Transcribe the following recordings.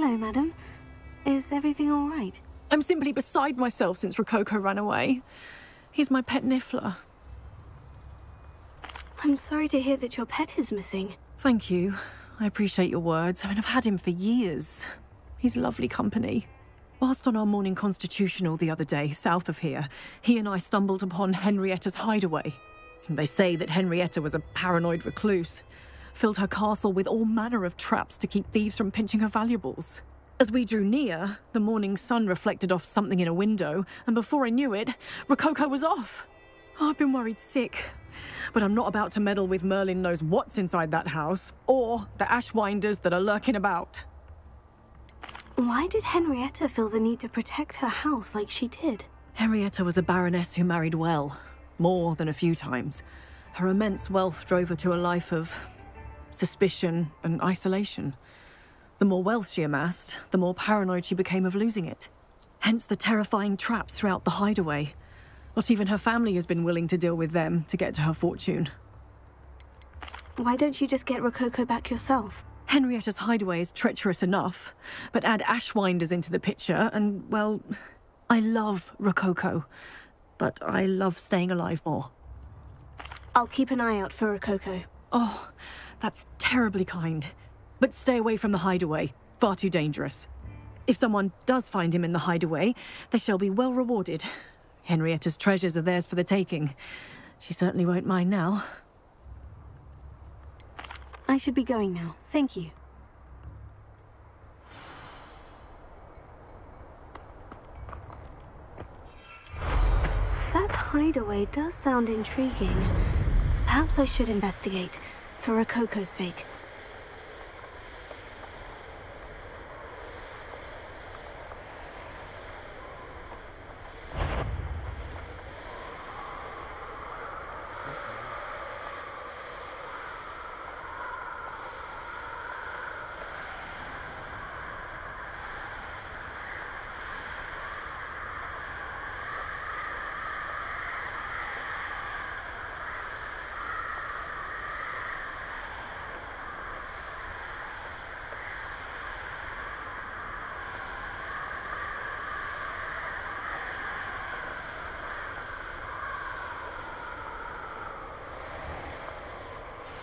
Hello, madam. Is everything all right? I'm simply beside myself since Rococo ran away. He's my pet Niffler. I'm sorry to hear that your pet is missing. Thank you. I appreciate your words. I mean, I've had him for years. He's lovely company. Whilst on our morning constitutional the other day, south of here, he and I stumbled upon Henrietta's hideaway. They say that Henrietta was a paranoid recluse, filled her castle with all manner of traps to keep thieves from pinching her valuables. As we drew near, the morning sun reflected off something in a window, and before I knew it, Rococo was off. Oh, I've been worried sick. But I'm not about to meddle with Merlin knows what's inside that house, or the Ashwinders that are lurking about. Why did Henrietta feel the need to protect her house like she did? Henrietta was a baroness who married well, more than a few times. Her immense wealth drove her to a life of suspicion and isolation. The more wealth she amassed, the more paranoid she became of losing it. Hence the terrifying traps throughout the hideaway. Not even her family has been willing to deal with them to get to her fortune. Why don't you just get Rococo back yourself? Henrietta's hideaway is treacherous enough, but add Ashwinders into the picture, and, well, I love Rococo, but I love staying alive more. I'll keep an eye out for Rococo. Oh, that's terribly kind. But stay away from the hideaway. Far too dangerous. If someone does find him in the hideaway, they shall be well rewarded. Henrietta's treasures are theirs for the taking. She certainly won't mind now. I should be going now. Thank you. That hideaway does sound intriguing. Perhaps I should investigate, for Rococo's sake.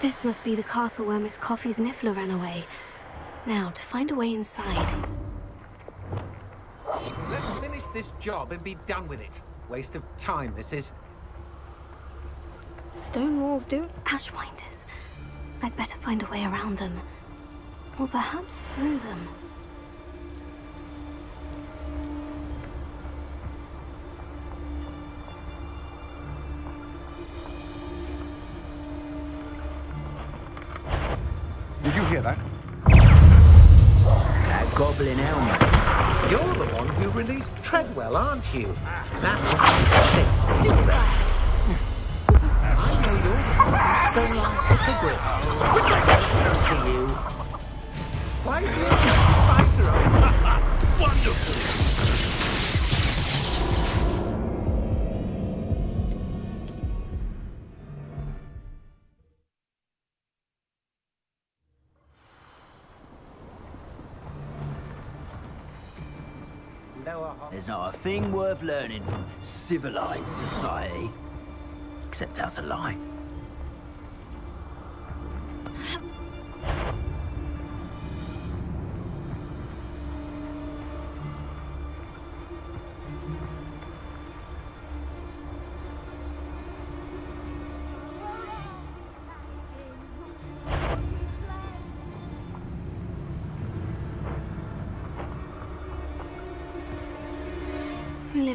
This must be the castle where Miss Coffee's Niffler ran away. Now, to find a way inside. Let's finish this job and be done with it. Waste of time, this is. Stone walls do ashwinders. I'd better find a way around them. Or perhaps through them. Did you hear that? That goblin helmet. You're the one who released Treadwell, aren't you? That's Stupid! I know you're the one who stole our hippogriff. to you. Why do you fighter up? Wonderful! There's not a thing worth learning from civilized society. Except how to lie.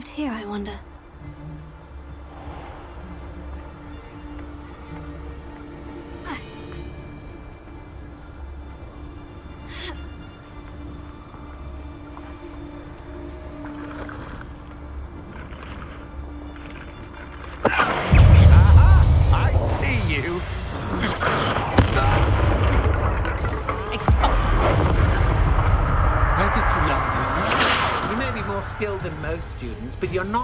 Lived here, I wonder? Students, but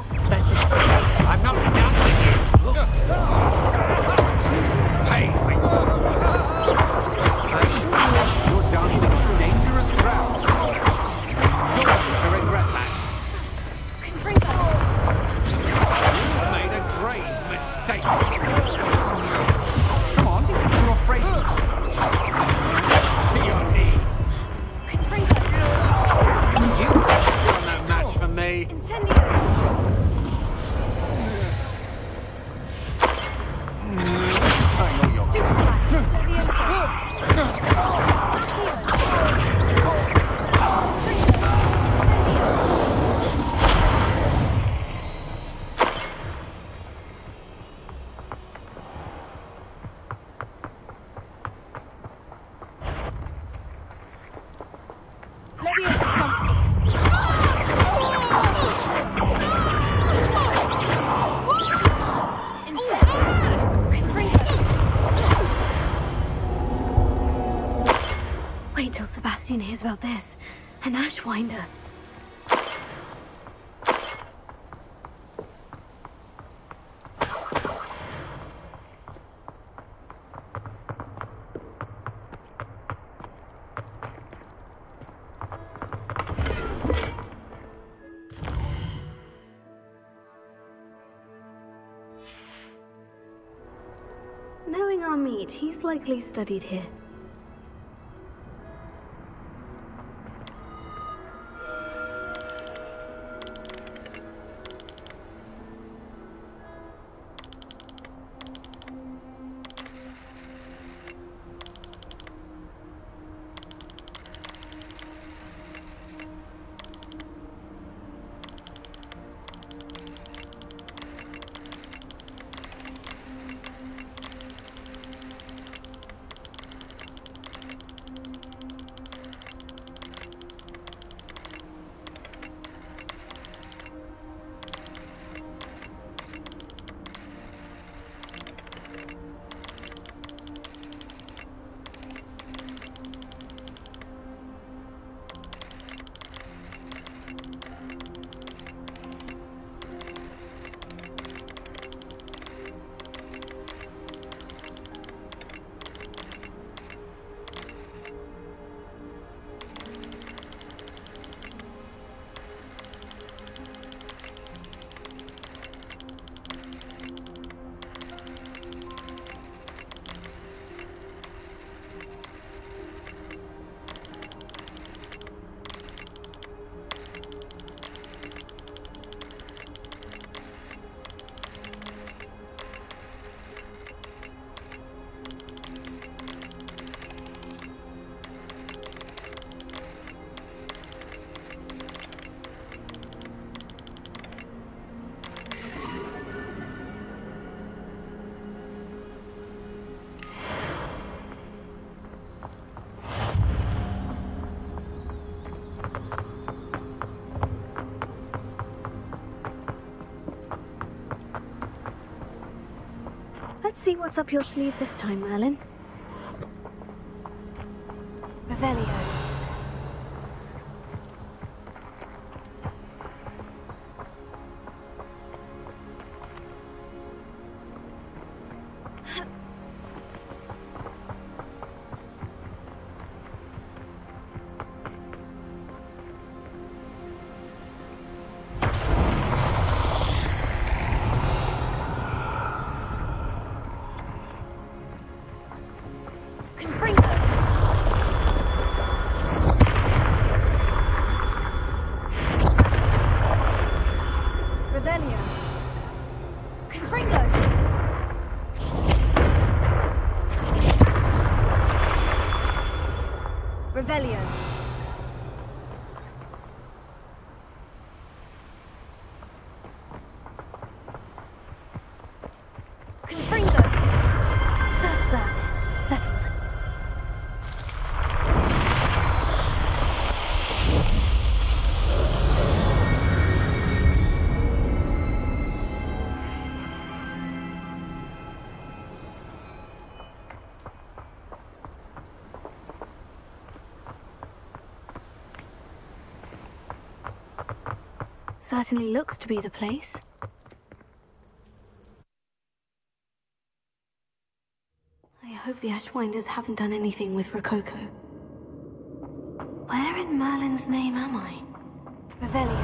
About this. An Ashwinder. Knowing our meet, he's likely studied here. See what's up your sleeve this time, Merlin. Revelio. Certainly looks to be the place. I hope the Ashwinders haven't done anything with Rococo. Where in Merlin's name am I? Revelio.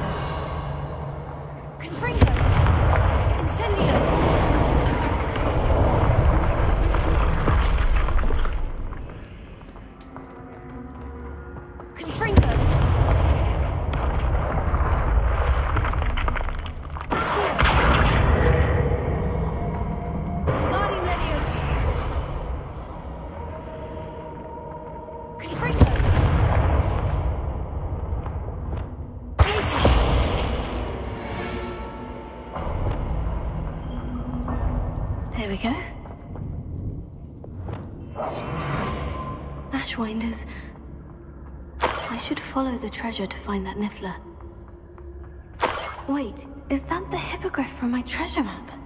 Confringo! Incendio! I should follow the treasure to find that Niffler. Wait, is that the hippogriff from my treasure map?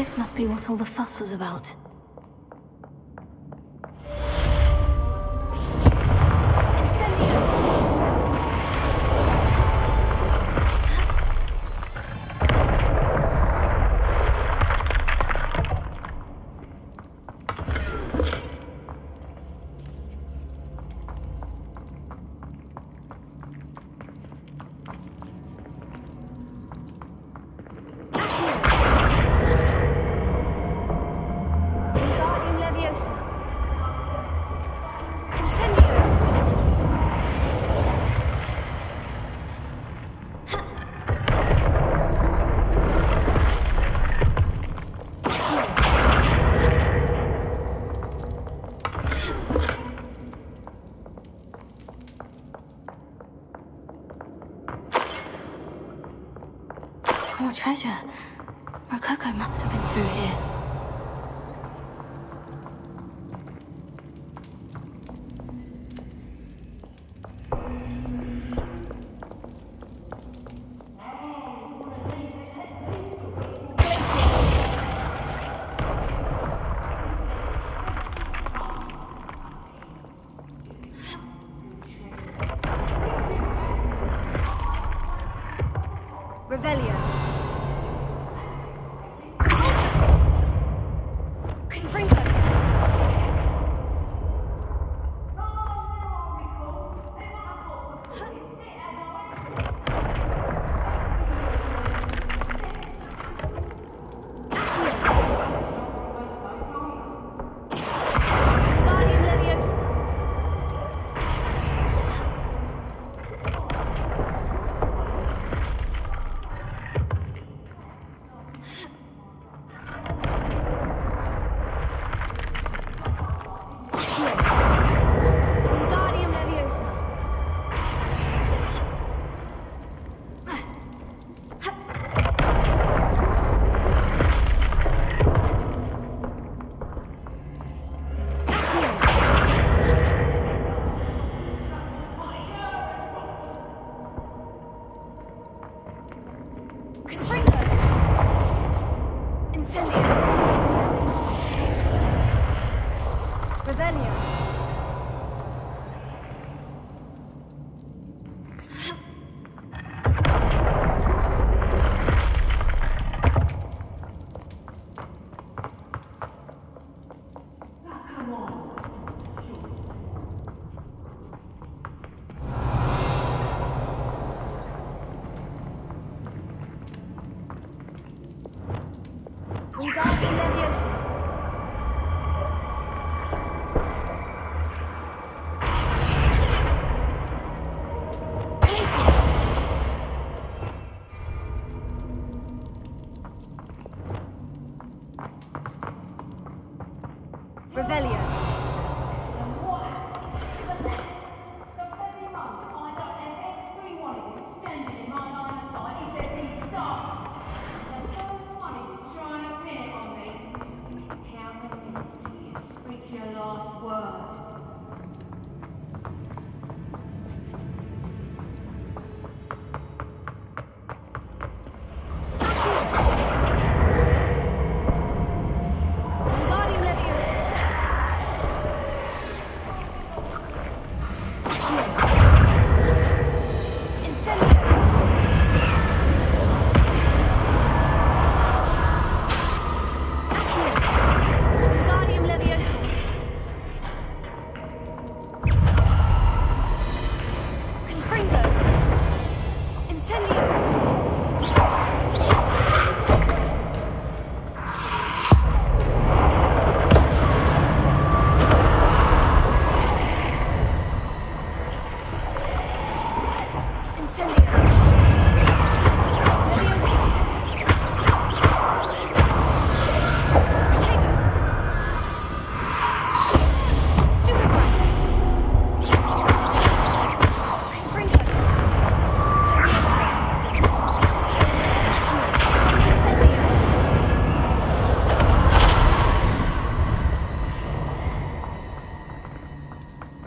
This must be what all the fuss was about. Revelio. Delia.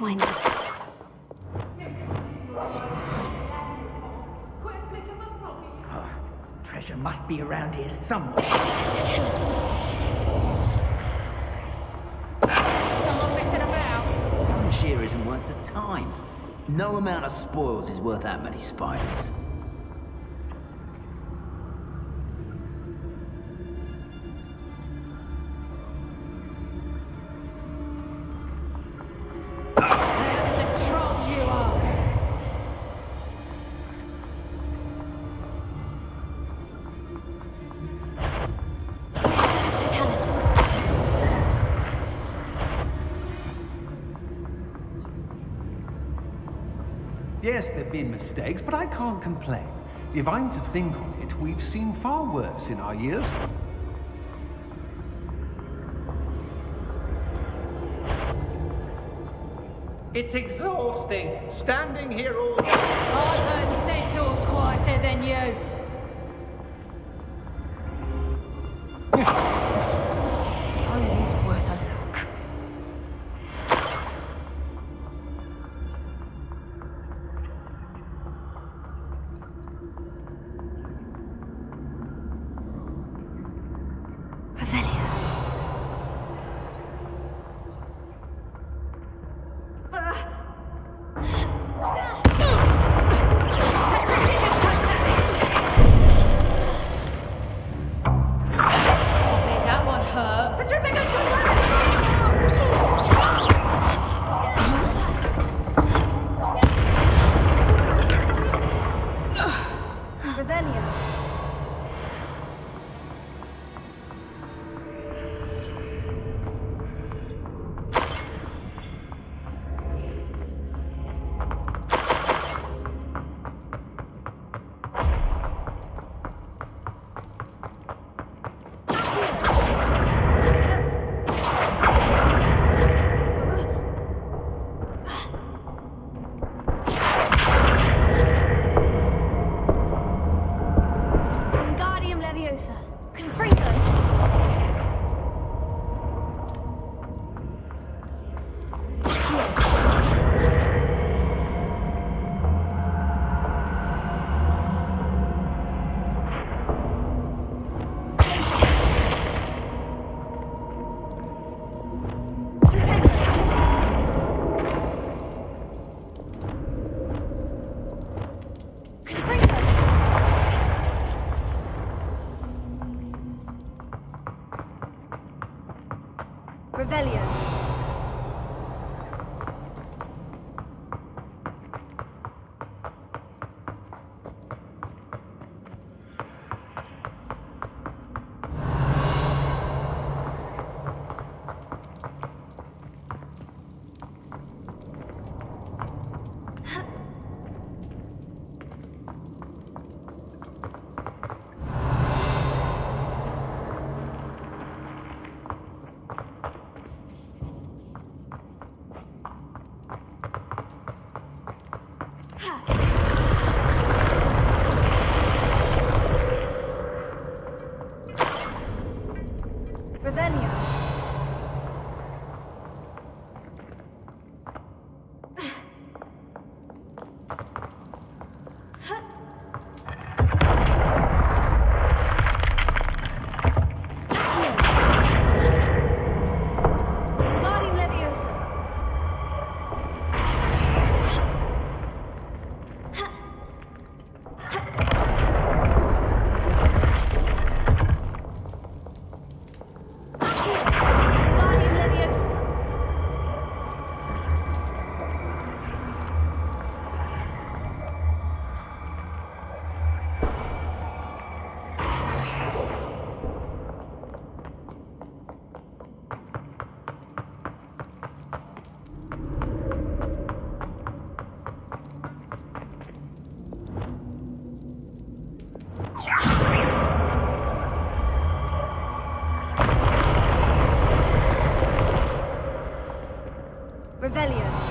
More Ashwinders. Treasure must be around here somewhere. Someone messing about? Coming sheer isn't worth the time. No amount of spoils is worth that many spiders. Yes, there've been mistakes, but I can't complain. If I'm to think on it, we've seen far worse in our years. It's exhausting, standing here all day. rebellion.